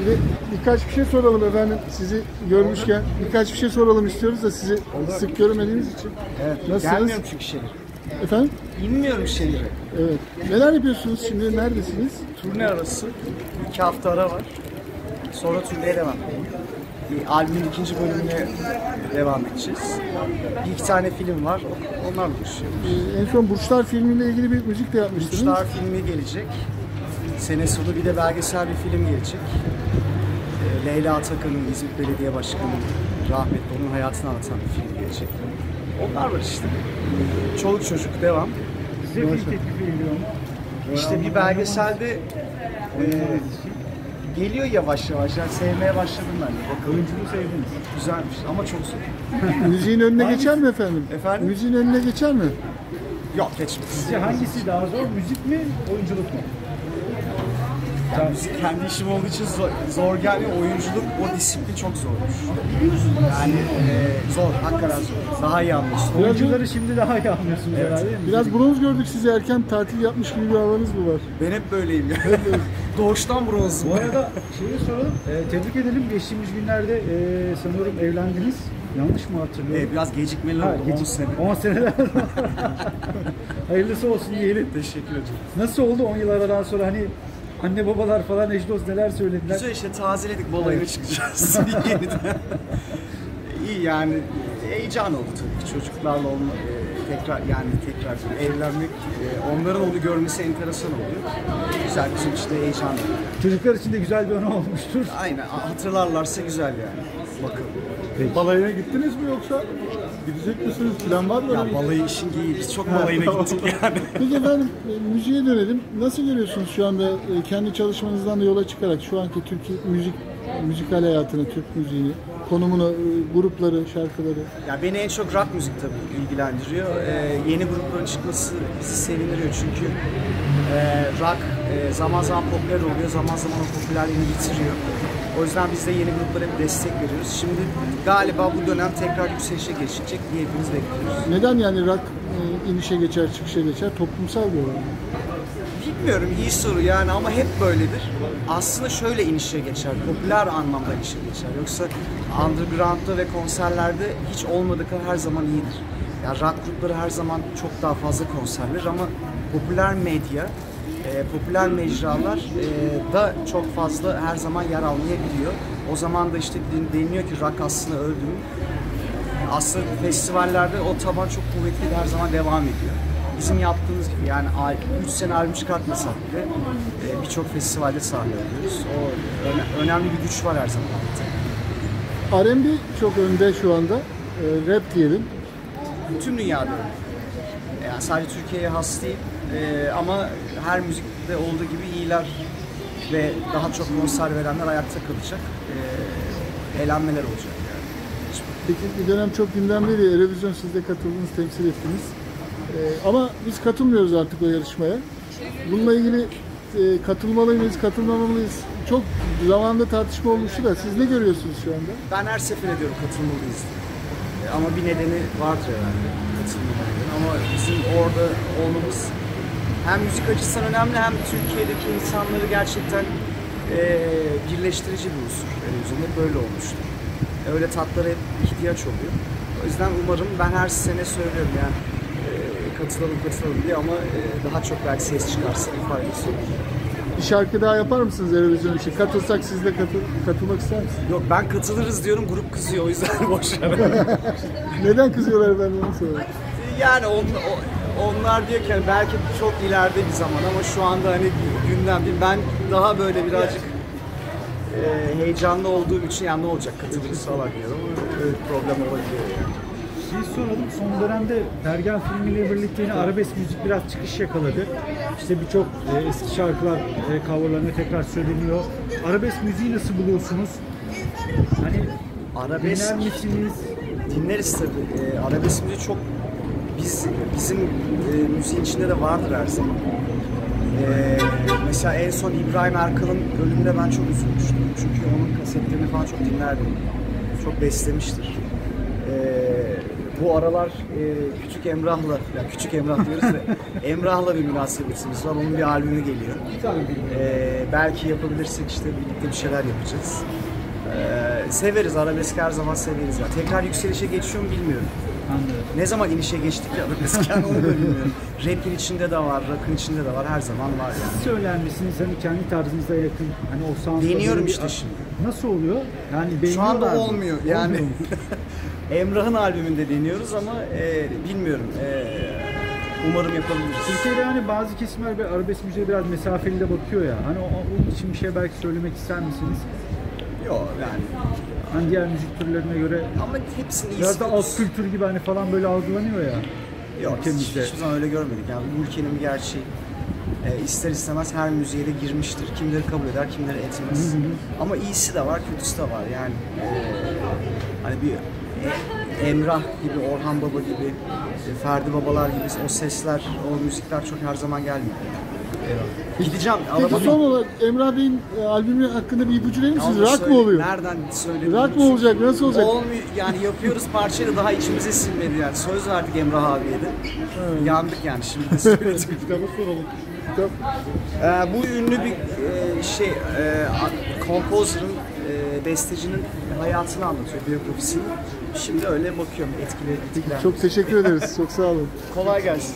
Bir de birkaç bir şey soralım efendim. Sizi görmüşken birkaç bir şey soralım istiyoruz da sizi sık görmediğimiz için. Evet. Nasılsınız? Gelmiyorum çünkü şehir. Efendim? İnmiyorum şehire. Evet. Neler yapıyorsunuz şimdi? Neredesiniz? Turne arası. iki hafta ara var. Sonra turneye devam edeyim. Bir albümün ikinci bölümüne devam edeceğiz. Bir iki tane film var. Onlarla. Ee, en son Burçlar filmiyle ilgili bir müzik de yapmıştınız. Burçlar filmi gelecek. Sene sonu bir de belgesel bir film gelecek. Ee, Leyla Atakan'ın İzmit Belediye Başkanı'nın rahmetli onun hayatını anlatan bir film gelecek. Onlar var işte. Çoluk çocuk devam. Size film teklifi geliyor mu? İşte bir belgeselde e, geliyor yavaş yavaş. Yani sevmeye başladım ben. de. Oyunculuğu sevdiniz. Güzelmiş ama çok zor. Müziğin önüne geçer mi efendim? Efendim? Müziğin önüne geçer mi? Yok geçmez. Sizce hangisi daha zor? Müzik mi, oyunculuk mu? Yani müzik kendi işim olduğu için zor, zor gelmiyor. Oyunculuk o disiplin çok zormuş. Yani e, zor, hakikaten zor. Daha iyi anlıyorsun. Oyuncuları şimdi daha iyi anlıyorsunuz herhalde değil mi? Biraz bronz gördük sizi erken tatil yapmış gibi bir havanız mı var? Ben hep böyleyim ya. Doğuştan bronzum. Bu arada şeyi soralım, e, tebrik edelim. Geçtiğimiz günlerde e, sanıyorum evlendiniz. Yanlış mı hatırlıyorum? E, biraz gecikmeli Ha, oldu. 10 geçik- sene. 10 seneler. Hayırlısı olsun diyelim. Teşekkür ederim. Nasıl oldu 10 yıl aradan sonra hani anne babalar falan ecdoz neler söylediler? Güzel işte tazeledik balayına çıkacağız yeniden. İyi yani heyecan oldu tabii ki çocuklarla olma, e, tekrar yani tekrar evlenmek e, onların onu görmesi enteresan oluyor. Güzel bizim için de heyecanlı. Çocuklar için de güzel bir anı olmuştur. Aynen hatırlarlarsa güzel yani. Bakalım. Balayına gittiniz mi yoksa? Gidecek misiniz? Plan var mı? Ya balayı işin geyiği biz çok balayına gittik yani. Peki efendim e, müziğe dönelim. Nasıl görüyorsunuz şu anda e, kendi çalışmanızdan da yola çıkarak şu anki Türkiye müzik müzikal hayatını, Türk müziğini, konumunu, e, grupları, şarkıları? Ya beni en çok rock müzik tabii ilgilendiriyor. Ee, yeni grupların çıkması bizi sevindiriyor çünkü e, rock e, zaman zaman popüler oluyor, zaman zaman o popülerliğini yitiriyor. O yüzden biz de yeni gruplara bir destek veriyoruz. Şimdi galiba bu dönem tekrar yükselişe geçecek diye hepimiz bekliyoruz. Neden yani rock e, inişe geçer, çıkışa geçer? Toplumsal bir olay. Bilmiyorum iyi soru yani ama hep böyledir. Aslında şöyle inişe geçer, popüler anlamda inişe geçer. Yoksa underground'da ve konserlerde hiç olmadığı kadar her zaman iyidir. Ya rock grupları her zaman çok daha fazla konserler ama popüler medya, e, popüler mecralar e, da çok fazla her zaman yer almayabiliyor. O zaman da işte den- deniliyor ki rock aslında öldü mü? aslında festivallerde o taban çok kuvvetli her zaman devam ediyor. Bizim yaptığımız gibi yani 3 sene albüm çıkartmasak bile e, birçok festivalde sahne alıyoruz. O öne- önemli bir güç var her zaman. R&B çok önde şu anda. E, rap diyelim. Tüm dünyada. Yani sadece Türkiye'ye has değil E, ama her müzikte olduğu gibi iyiler ve daha çok konser verenler ayakta kalacak. E, eğlenmeler olacak yani. Peki bir dönem çok gündemdeydi. Eurovision siz de katıldınız, temsil ettiniz. E, ama biz katılmıyoruz artık o yarışmaya. Bununla ilgili e, katılmalı mıyız, katılmamalı mıyız? Çok zamanında tartışma olmuştu da siz ne görüyorsunuz şu anda? Ben her sefer diyorum katılmalıyız. E, Ama bir nedeni vardır herhalde katılmamanın. Ama bizim orada olmamız hem müzik açısından önemli hem Türkiye'deki insanları gerçekten e, birleştirici bir unsur. Televizyon hep böyle olmuştu. E, Öyle tatlara hep ihtiyaç oluyor. O yüzden umarım ben her sene söylüyorum yani e, katılalım katılalım diye ama e, daha çok belki ses çıkarsa bir faydası olur. Bir şarkı daha yapar mısınız Eurovision için? Katılsak siz de katıl, katılmak ister misiniz? Yok ben katılırız diyorum grup kızıyor o yüzden boş ver. Neden kızıyorlar ben onu soruyorum. Yani on, o- onlar diyor ki hani belki çok ileride bir zaman ama şu anda hani gündem değil. Ben daha böyle birazcık e, heyecanlı olduğum için yani ne olacak katılırız falan diyorum. Bir problem olabiliyor yani. Şey soralım, son dönemde Dergen filmiyle birlikte yine arabesk müzik biraz çıkış yakaladı. İşte birçok e, eski şarkılar e, coverlarına tekrar söyleniyor. Arabesk müziği nasıl buluyorsunuz? Hani Arabesk dinler misiniz? dinleriz tabii. E, arabesk müziği çok biz bizim e, müziğin içinde de vardır her zaman. E, mesela en son İbrahim Erkal'ın ölümüne ben çok üzülmüştüm. Çünkü onun kasetlerini falan çok dinlerdim. Çok beslemiştir. E, bu aralar e, Küçük Emrah'la, ya Küçük Emrah diyoruz da Emrah'la bir münasebetimiz var. Onun bir albümü geliyor. E, belki yapabilirsek işte birlikte bir şeyler yapacağız. E, severiz, arabesk her zaman severiz. Ya. Tekrar yükselişe geçiyor mu bilmiyorum. Anladım. Ne zaman inişe geçtik ya yani onu bilmiyorum. Rap'in içinde de var, rock'ın içinde de var, her zaman var yani. Söyler misiniz hani kendi tarzınıza yakın hani o Deniyorum işte şimdi. Nasıl oluyor? Yani Şu anda olmuyor yani. Emrah'ın albümünde deniyoruz ama e, bilmiyorum. E, umarım yapabiliriz. Türkiye'de hani bazı kesimler bir arabesk müziğe biraz mesafeli de bakıyor ya. Hani o, onun için bir şey belki söylemek ister misiniz? Yok yani. Hani diğer müzik türlerine göre Ama hepsini iyi biraz da alt kültür gibi hani falan böyle algılanıyor ya. Yok ülkemizde. hiçbir zaman öyle görmedik. Yani bu ülkenin bir gerçeği. E, ister istemez her müziğe de girmiştir. Kimileri kabul eder, kimileri etmez. Ama iyisi de var, kötüsü de var. Yani e, hani bir e, Emrah gibi, Orhan Baba gibi, e, Ferdi Babalar gibi o sesler, o müzikler çok her zaman gelmiyor. Gideceğim. Peki son olarak Emrah Bey'in e, albümü hakkında bir ipucu verir misiniz? Rock mı söyle- oluyor? Nereden söyledim? Rock mı olacak? Nasıl olacak? Olmuyor. Yani yapıyoruz parçayı da daha içimize sinmedi yani. Söz verdik Emrah abiye de. Yandık yani şimdi de söyledik. Kitabı soralım. Kitap. Ee, bu ünlü bir e, şey, e, composer'ın, e, bestecinin hayatını anlatıyor, biyografisini. Şimdi öyle bakıyorum etkili etkiler. Çok teşekkür ederiz. Çok sağ olun. kolay gelsin.